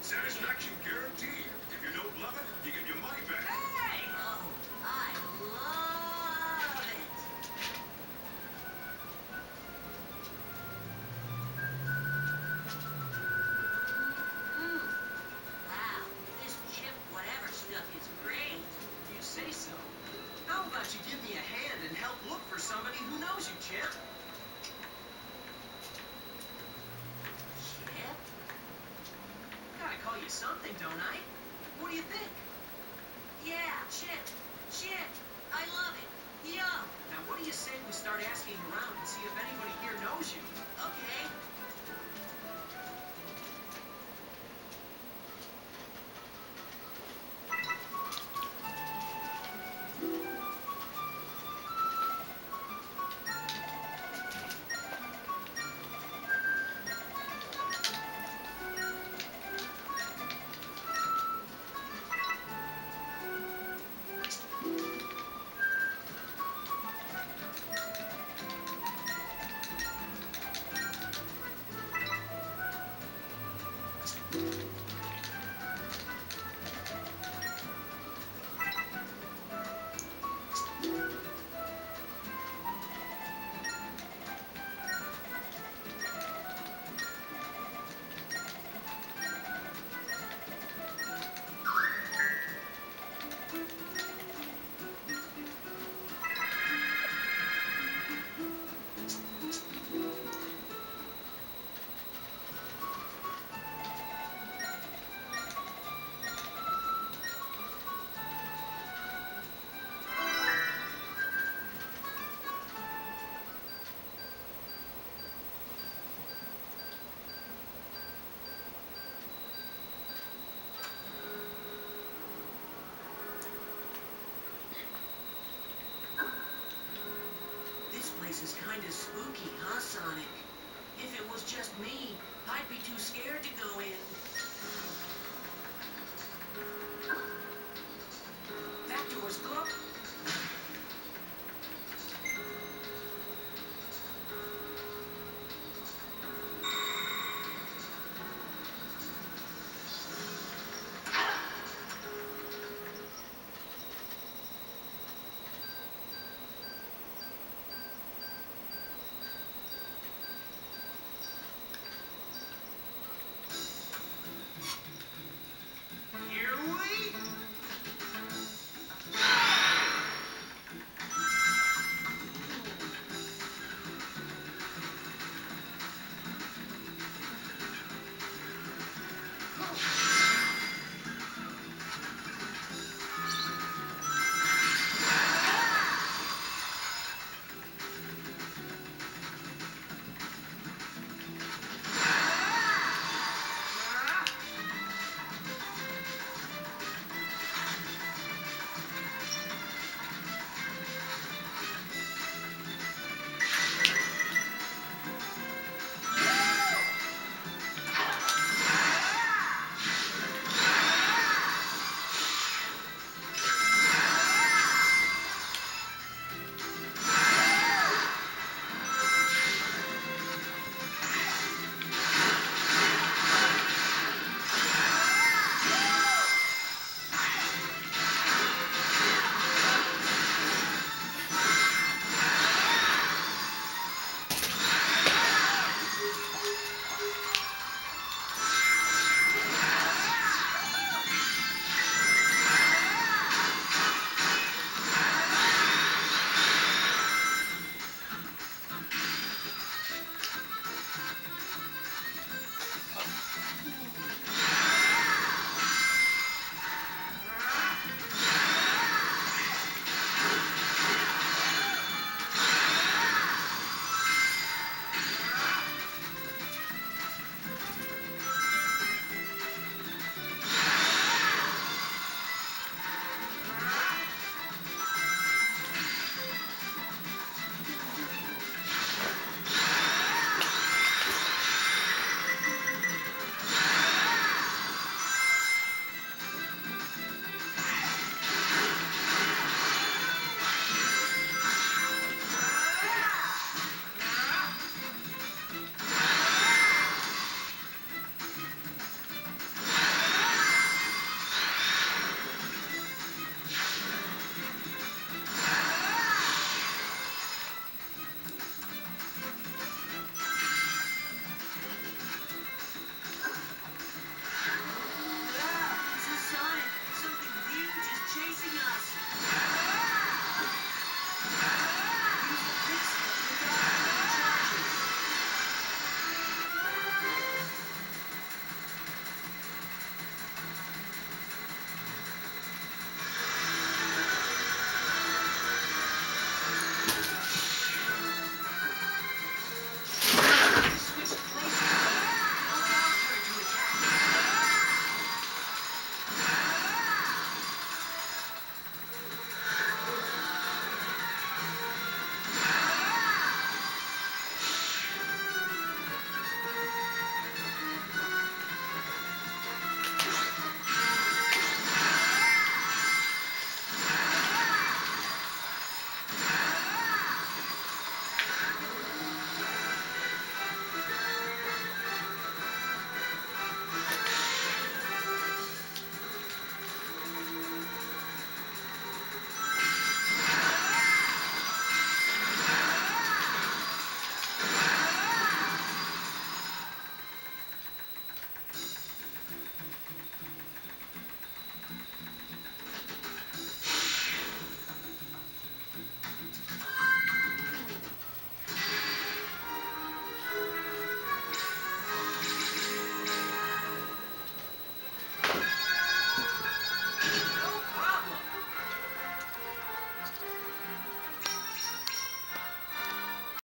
Satisfaction guaranteed. If you don't love it, you get your money back. Call you something, don't I? What do you think? Yeah, Chip. Chip. I love it. Yum. Now, what do you say we start asking around and see if anybody here knows you? Okay. This is kind of spooky, huh, Sonic? If it was just me, I'd be too scared to go in. That door's closed.